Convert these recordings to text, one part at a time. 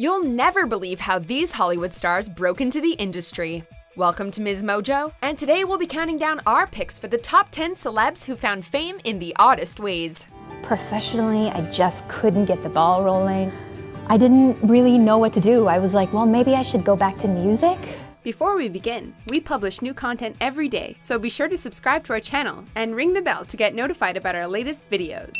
You'll never believe how these Hollywood stars broke into the industry. Welcome to Ms. Mojo, and today we'll be counting down our picks for the top 10 celebs who found fame in the oddest ways. Professionally, I just couldn't get the ball rolling. I didn't really know what to do. I was like, well, maybe I should go back to music. Before we begin, we publish new content every day, so be sure to subscribe to our channel and ring the bell to get notified about our latest videos.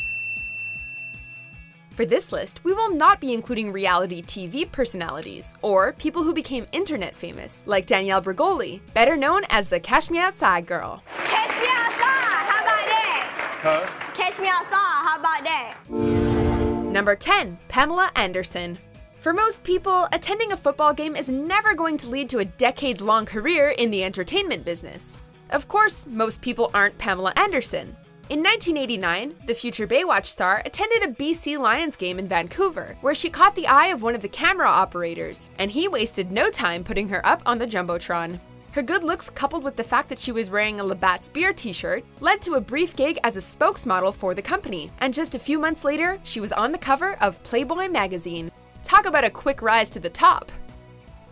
For this list, we will not be including reality TV personalities or people who became internet famous, like Danielle Bregoli, better known as the Cash Me Outside girl. Catch me outside, how about that? Huh? Catch me outside, how about that? Number 10, Pamela Anderson. For most people, attending a football game is never going to lead to a decades long career in the entertainment business. Of course, most people aren't Pamela Anderson. In 1989, the future Baywatch star attended a BC Lions game in Vancouver, where she caught the eye of one of the camera operators, and he wasted no time putting her up on the Jumbotron. Her good looks, coupled with the fact that she was wearing a Labatt's beer t shirt, led to a brief gig as a spokesmodel for the company, and just a few months later, she was on the cover of Playboy magazine. Talk about a quick rise to the top!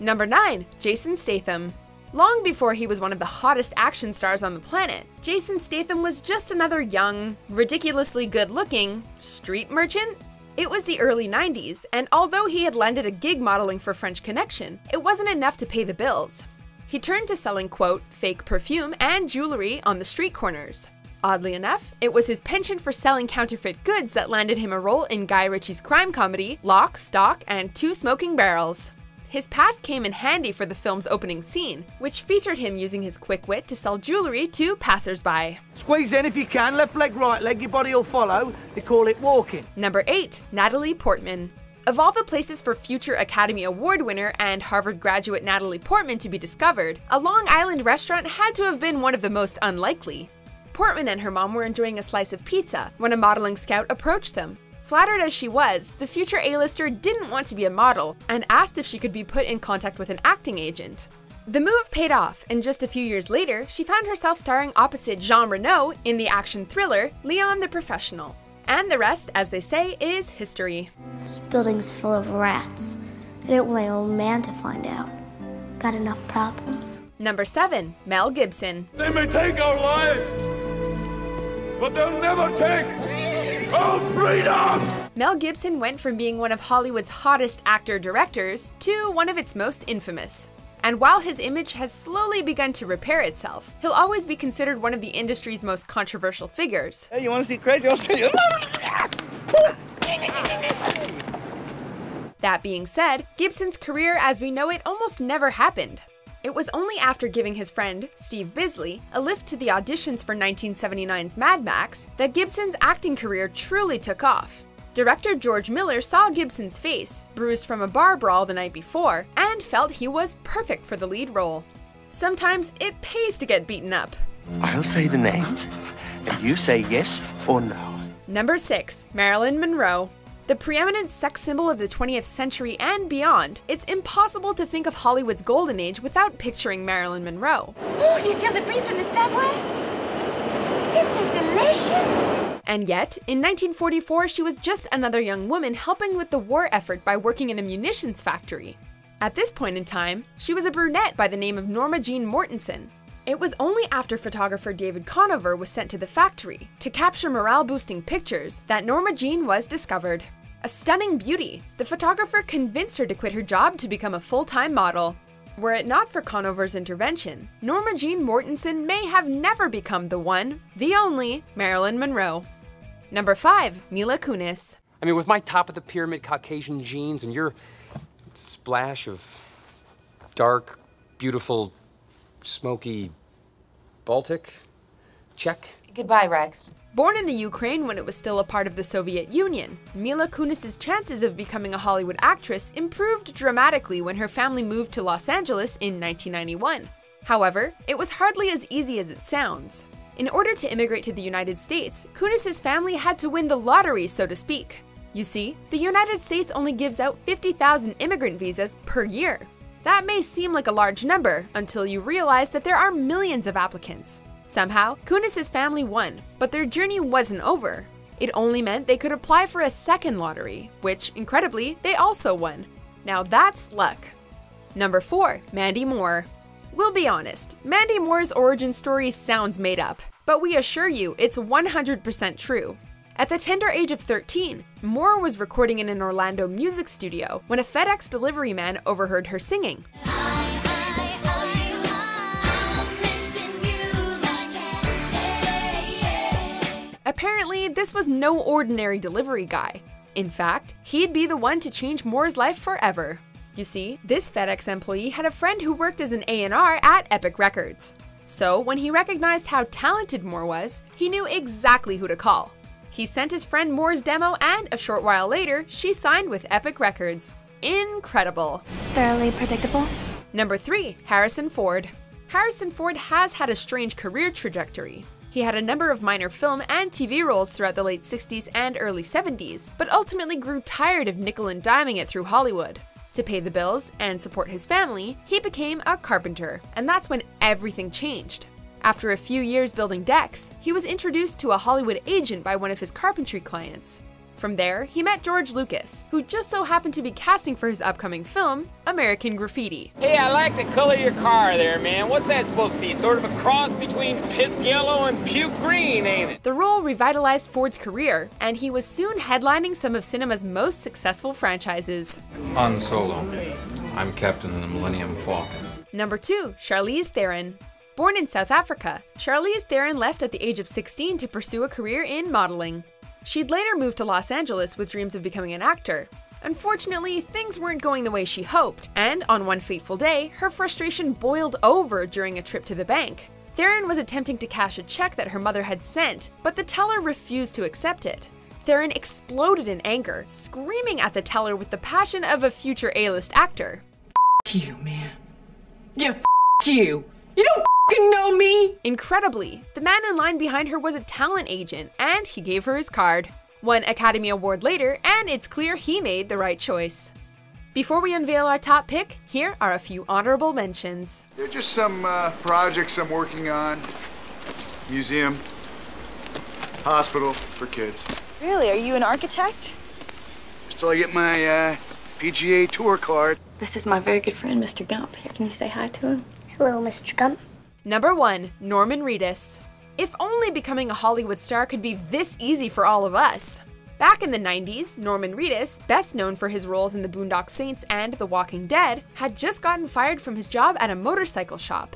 Number 9. Jason Statham. Long before he was one of the hottest action stars on the planet, Jason Statham was just another young, ridiculously good looking street merchant. It was the early 90s, and although he had landed a gig modeling for French Connection, it wasn't enough to pay the bills. He turned to selling, quote, fake perfume and jewelry on the street corners. Oddly enough, it was his penchant for selling counterfeit goods that landed him a role in Guy Ritchie's crime comedy, Lock, Stock, and Two Smoking Barrels. His past came in handy for the film's opening scene, which featured him using his quick wit to sell jewelry to passersby. Squeeze in if you can, left leg, right leg, your body will follow. They call it walking. Number 8. Natalie Portman. Of all the places for future Academy Award winner and Harvard graduate Natalie Portman to be discovered, a Long Island restaurant had to have been one of the most unlikely. Portman and her mom were enjoying a slice of pizza when a modeling scout approached them. Flattered as she was, the future A-lister didn't want to be a model and asked if she could be put in contact with an acting agent. The move paid off, and just a few years later, she found herself starring opposite Jean Reno in the action thriller Leon the Professional. And the rest, as they say, is history. This building's full of rats. I didn't want my old man to find out. Got enough problems. Number 7. Mel Gibson. They may take our lives, but they'll never take our freedom! Mel Gibson went from being one of Hollywood's hottest actor-directors to one of its most infamous. And while his image has slowly begun to repair itself, he'll always be considered one of the industry's most controversial figures. Hey, you want to see crazy? I'll tell you. That being said, Gibson's career as we know it almost never happened. It was only after giving his friend, Steve Bisley, a lift to the auditions for 1979's Mad Max that Gibson's acting career truly took off. Director George Miller saw Gibson's face, bruised from a bar brawl the night before, and felt he was perfect for the lead role. Sometimes it pays to get beaten up. I'll say the names, and you say yes or no. Number 6. Marilyn Monroe. The preeminent sex symbol of the 20th century and beyond, it's impossible to think of Hollywood's golden age without picturing Marilyn Monroe. Ooh, do you feel the breeze from the subway? Isn't it delicious? And yet, in 1944, she was just another young woman helping with the war effort by working in a munitions factory. At this point in time, she was a brunette by the name of Norma Jean Mortensen. It was only after photographer David Conover was sent to the factory to capture morale boosting pictures that Norma Jean was discovered. A stunning beauty, the photographer convinced her to quit her job to become a full time model. Were it not for Conover's intervention, Norma Jean Mortensen may have never become the one, the only, Marilyn Monroe. Number 5. Mila Kunis. I mean, with my top of the pyramid Caucasian genes and your splash of dark, beautiful, smoky Baltic, check. Goodbye, Rex. Born in the Ukraine when it was still a part of the Soviet Union, Mila Kunis's chances of becoming a Hollywood actress improved dramatically when her family moved to Los Angeles in 1991. However, it was hardly as easy as it sounds. In order to immigrate to the United States, Kunis's family had to win the lottery, so to speak. You see, the United States only gives out 50,000 immigrant visas per year. That may seem like a large number until you realize that there are millions of applicants. Somehow, Kunis's family won, but their journey wasn't over. It only meant they could apply for a second lottery, which, incredibly, they also won. Now that's luck. Number 4. Mandy Moore. We'll be honest, Mandy Moore's origin story sounds made up, but we assure you it's 100% true. At the tender age of 13, Moore was recording in an Orlando music studio when a FedEx delivery man overheard her singing. Apparently, this was no ordinary delivery guy. In fact, he'd be the one to change Moore's life forever. You see, this FedEx employee had a friend who worked as an A&R at Epic Records. So, when he recognized how talented Moore was, he knew exactly who to call. He sent his friend Moore's demo, and a short while later, she signed with Epic Records. Incredible. Fairly predictable. Number 3. Harrison Ford. Harrison Ford has had a strange career trajectory. He had a number of minor film and TV roles throughout the late 60s and early 70s, but ultimately grew tired of nickel and diming it through Hollywood. To pay the bills and support his family, he became a carpenter, and that's when everything changed. After a few years building decks, he was introduced to a Hollywood agent by one of his carpentry clients. From there, he met George Lucas, who just so happened to be casting for his upcoming film, American Graffiti. Hey, I like the color of your car there, man. What's that supposed to be? Sort of a cross between piss yellow and puke green, ain't it? The role revitalized Ford's career, and he was soon headlining some of cinema's most successful franchises. Han Solo. I'm captain of the Millennium Falcon. Number 2. Charlize Theron. Born in South Africa, Charlize Theron left at the age of 16 to pursue a career in modeling. She'd later moved to Los Angeles with dreams of becoming an actor. Unfortunately, things weren't going the way she hoped, and on one fateful day, her frustration boiled over during a trip to the bank. Theron was attempting to cash a check that her mother had sent, but the teller refused to accept it. Theron exploded in anger, screaming at the teller with the passion of a future A-list actor. F you, man. Yeah, you. You don't know me! Incredibly, the man in line behind her was a talent agent, and he gave her his card. One Academy Award later, and it's clear he made the right choice. Before we unveil our top pick, here are a few honorable mentions. They're just some uh, projects I'm working on. Museum, hospital for kids. Really? Are you an architect? Just till I get my uh, PGA Tour card. This is my very good friend, Mr. Gump. Here, can you say hi to him? Hello, Mr. Gump. Number 1. Norman Reedus. If only becoming a Hollywood star could be this easy for all of us. Back in the 90s, Norman Reedus, best known for his roles in The Boondock Saints and The Walking Dead, had just gotten fired from his job at a motorcycle shop.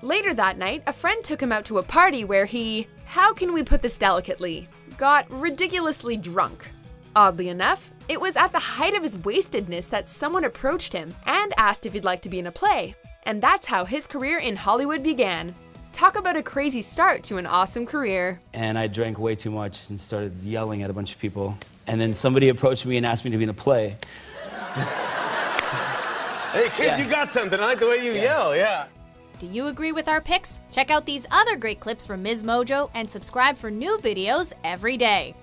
Later that night, a friend took him out to a party where he, how can we put this delicately, got ridiculously drunk. Oddly enough, it was at the height of his wastedness that someone approached him and asked if he'd like to be in a play, and that's how his career in Hollywood began. Talk about a crazy start to an awesome career. And I drank way too much and started yelling at a bunch of people. And then somebody approached me and asked me to be in a play. hey, kid, yeah. you got something. I like the way you yeah. yell, yeah. Do you agree with our picks? Check out these other great clips from Ms. Mojo and subscribe for new videos every day.